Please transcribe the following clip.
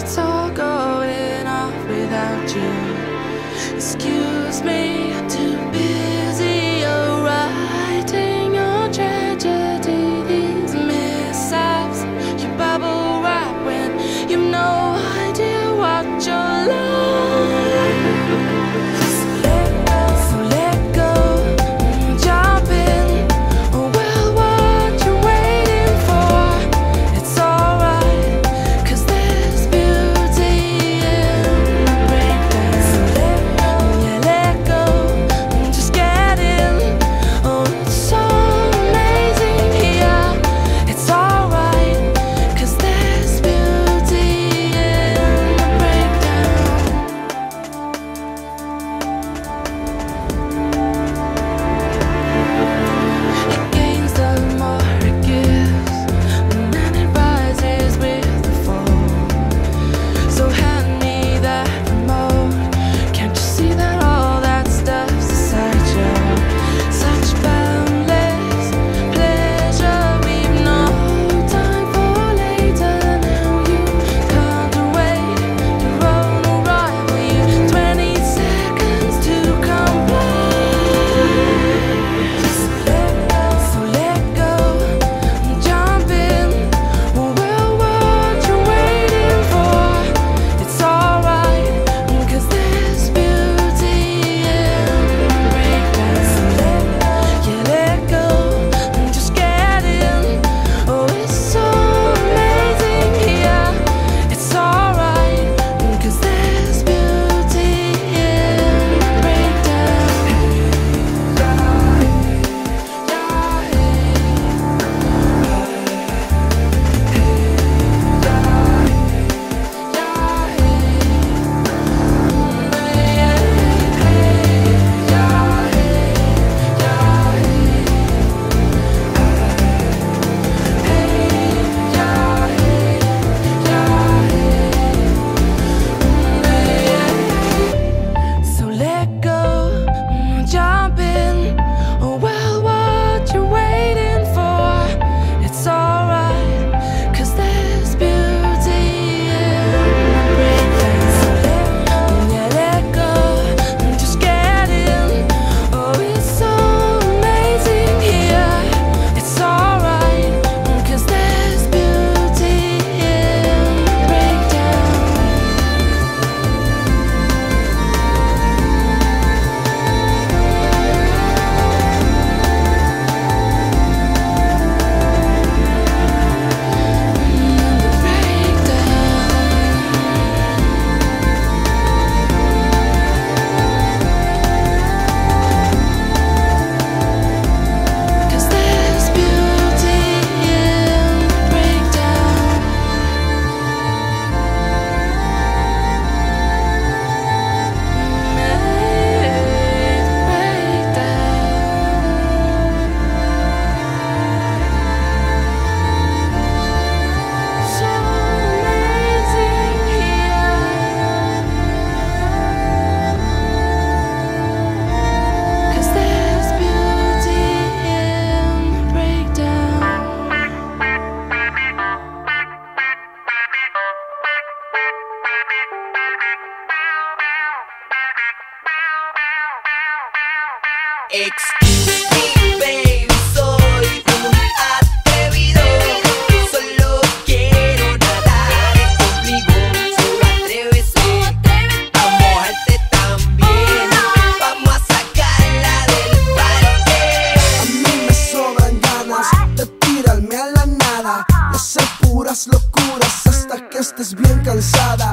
it's all going off without you. Excuse me to be. Excuse me, baby, soy un atrevido. Solo quiero nadar contigo. Solo atrévete, a mojarte también. Vamos a sacarla del parque. A mí me sobran ganas de tirarme a la nada. De hacer puras locuras hasta que estés bien cansada.